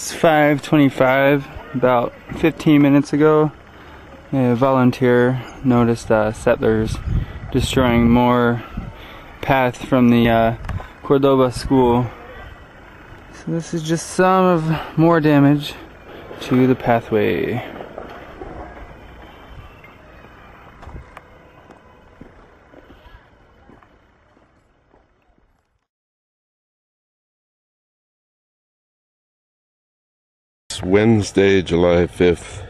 It's 5:25. About 15 minutes ago, a volunteer noticed uh, settlers destroying more path from the uh, Cordoba school. So this is just some of more damage to the pathway. It's Wednesday, July 5th.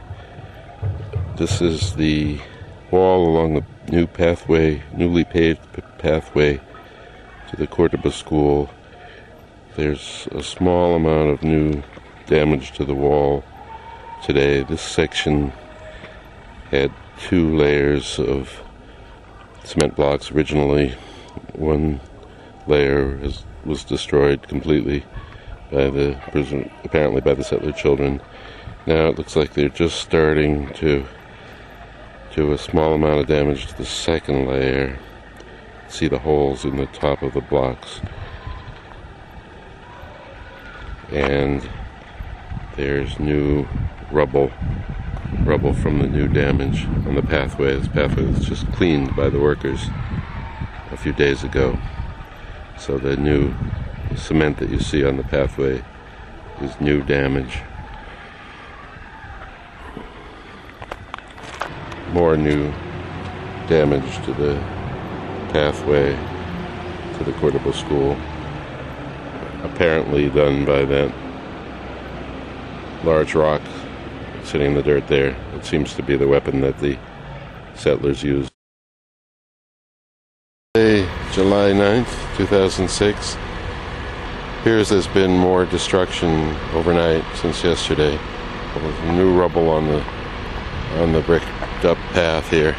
This is the wall along the new pathway, newly paved pathway to the Cordoba School. There's a small amount of new damage to the wall today. This section had two layers of cement blocks originally. One layer is, was destroyed completely by the apparently by the settler children. Now it looks like they're just starting to do a small amount of damage to the second layer. See the holes in the top of the blocks. And there's new rubble rubble from the new damage on the pathway. This pathway was just cleaned by the workers a few days ago. So the new cement that you see on the pathway is new damage. More new damage to the pathway to the Cordoba School. Apparently done by that large rock sitting in the dirt there. It seems to be the weapon that the settlers used. July 9th, 2006 appears there's been more destruction overnight since yesterday. There's new rubble on the on the bricked up path here.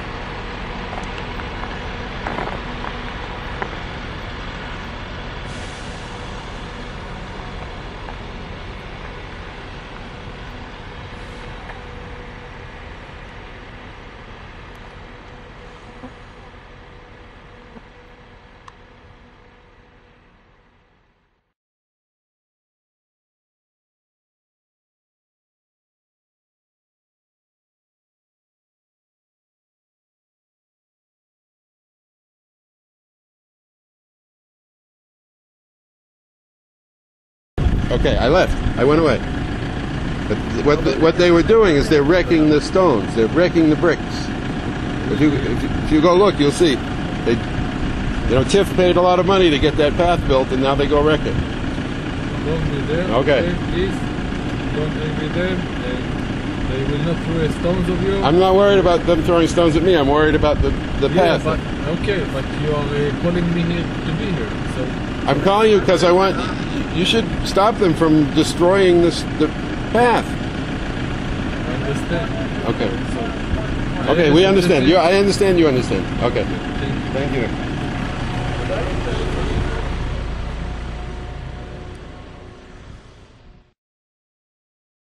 Okay, I left. I went away. But what the, what they were doing is they're wrecking the stones. They're wrecking the bricks. If you if you, if you go look, you'll see. They, you know, TIPH paid a lot of money to get that path built, and now they go wreck it. Don't be there. Okay. Please don't be there. They will not throw stones at you. I'm not worried about them throwing stones at me. I'm worried about the the yeah, path. but okay, but you are uh, calling me here to be here. So I'm calling you because I want. You should stop them from destroying this the path. I understand. Okay. So, Okay, we understand. You. I understand. You understand. Okay. Thank you. Thank you.